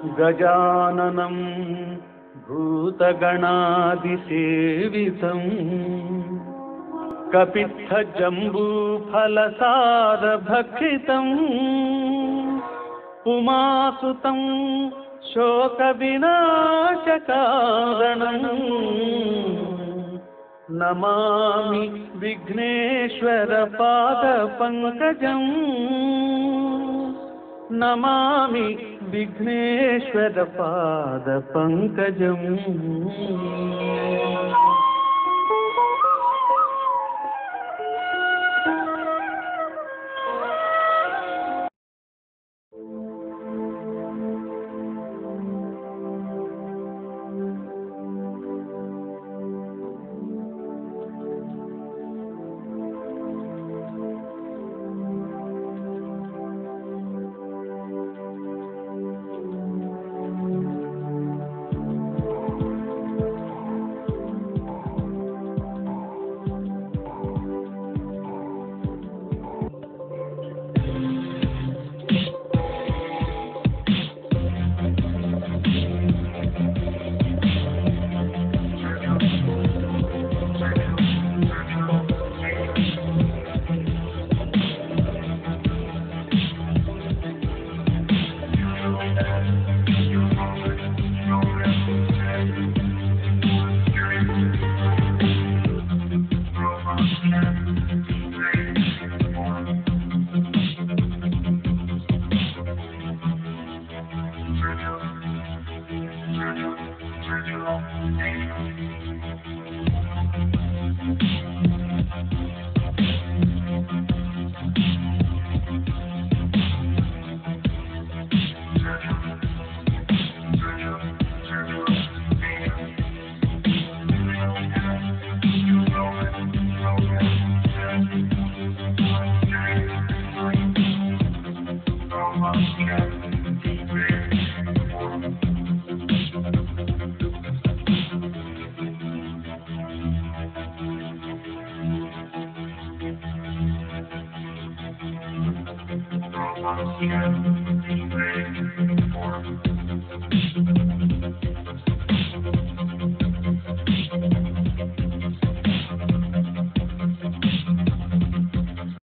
गजाननं भूतगणादिसेवितम् कपित्थजम्बूफलसारभक्षितम् उमासुतं शोकविनाशकारणम् Namami विघ्नेश्वरपादपङ्कजम् Namami विघ्नेश्वरपादपङ्कजम् Thank you. function, strength, form.